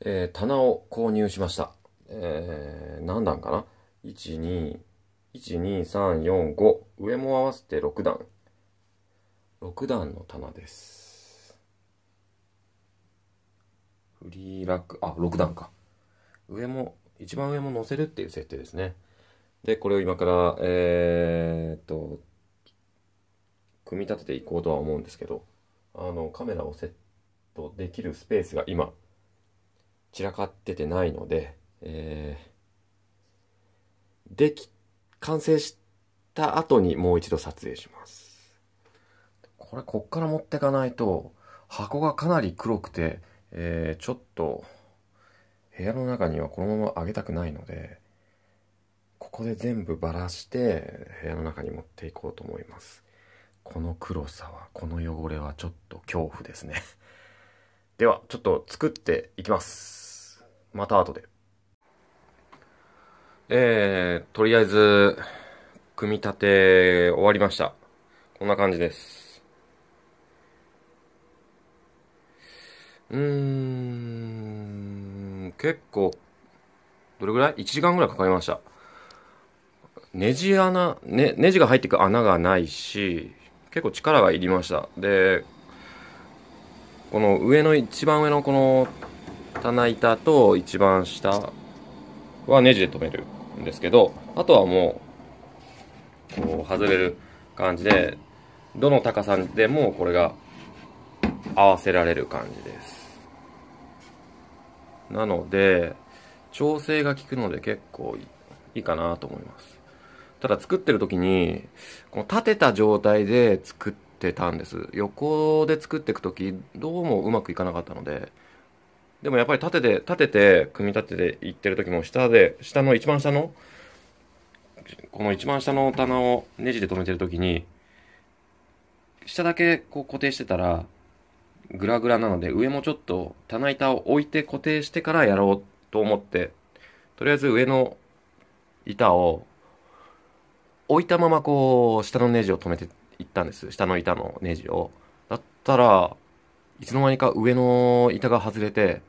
えー、棚を購入しました。えー、何段かな ?1、2、1、2、3、4、5。上も合わせて6段。6段の棚です。フリーラック、あ、6段か。上も、一番上も乗せるっていう設定ですね。で、これを今から、えーっと、組み立てていこうとは思うんですけど、あの、カメラをセットできるスペースが今、散らかっててないので、えー、でき、完成した後にもう一度撮影します。これ、こっから持ってかないと、箱がかなり黒くて、えー、ちょっと、部屋の中にはこのままあげたくないので、ここで全部ばらして、部屋の中に持っていこうと思います。この黒さは、この汚れはちょっと恐怖ですね。では、ちょっと作っていきます。また後で。えー、とりあえず、組み立て終わりました。こんな感じです。うーん、結構、どれぐらい ?1 時間ぐらいかかりました。ネジ穴、ね、ネジが入ってく穴がないし、結構力がいりました。で、この上の一番上のこの棚板と一番下はネジで留めるんですけど、あとはもう、こう外れる感じで、どの高さでもこれが合わせられる感じです。なので、調整が効くので結構いいかなと思います。ただ作ってる時に、この立てた状態で作ってたんです。横で作っていく時、どうもうまくいかなかったので、でもやっぱり立てて、立てて、組み立てていってる時も下で、下の一番下の、この一番下の棚をネジで留めてる時に、下だけこう固定してたら、グラグラなので、上もちょっと棚板を置いて固定してからやろうと思って、とりあえず上の板を置いたままこう、下のネジを止めていったんです。下の板のネジを。だったら、いつの間にか上の板が外れて、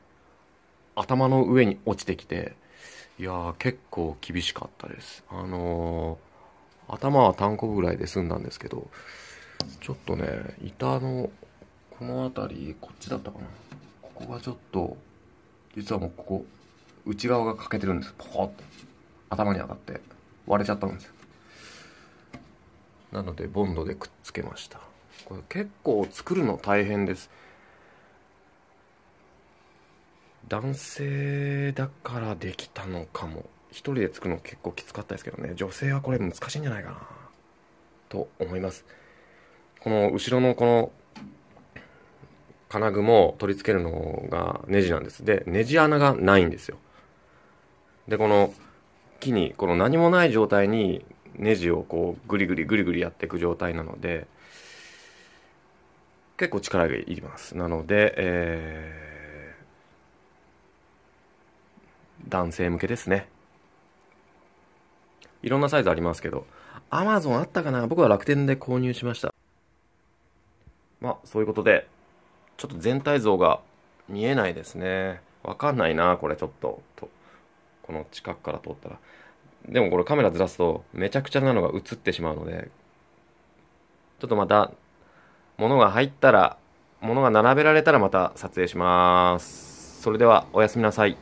頭の上に落ちてきて、いやー結構厳しかったです。あのー、頭は単個ぐらいで済んだんですけど、ちょっとね、板の、この辺り、こっちだったかな。ここがちょっと、実はもうここ、内側が欠けてるんです。ポコッと。頭に当たって、割れちゃったんですよ。なので、ボンドでくっつけました。これ結構作るの大変です。男性だからできたのかも。一人で作るの結構きつかったですけどね。女性はこれ難しいんじゃないかな。と思います。この後ろのこの金具も取り付けるのがネジなんです。で、ネジ穴がないんですよ。で、この木に、この何もない状態にネジをこうグリグリグリグリやっていく状態なので、結構力がいります。なので、えー、男性向けですね。いろんなサイズありますけど、アマゾンあったかな？僕は楽天で購入しました。まあ、そういうことで、ちょっと全体像が見えないですね。わかんないな、これちょっと。とこの近くから撮ったら。でもこれカメラずらすとめちゃくちゃなのが映ってしまうので、ちょっとまた、物が入ったら、物が並べられたらまた撮影します。それではおやすみなさい。